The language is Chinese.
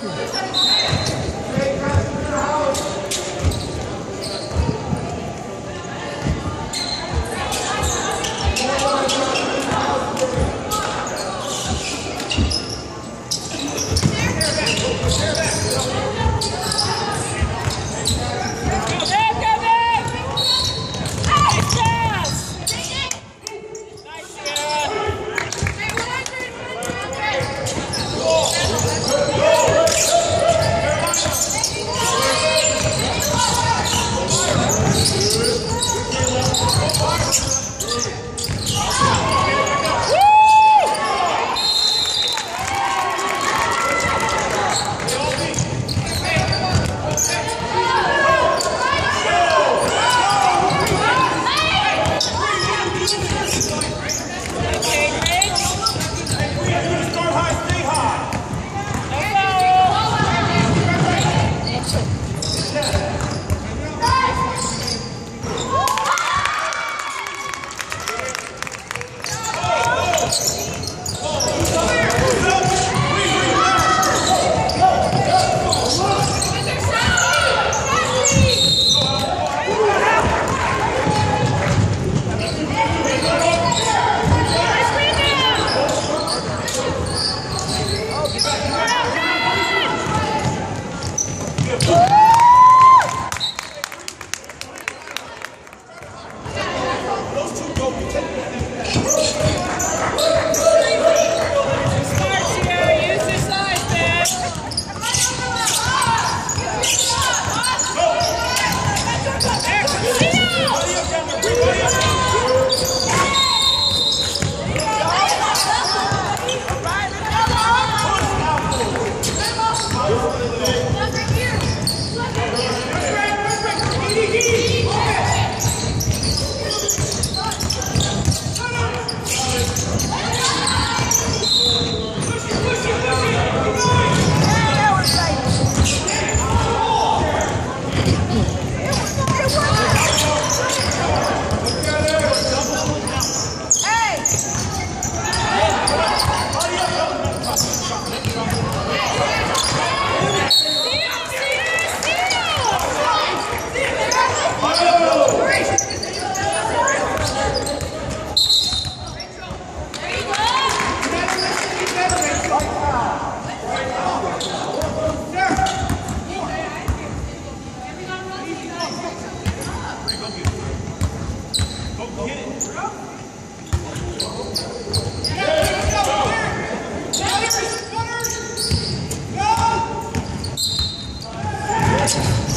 あ？Gracias.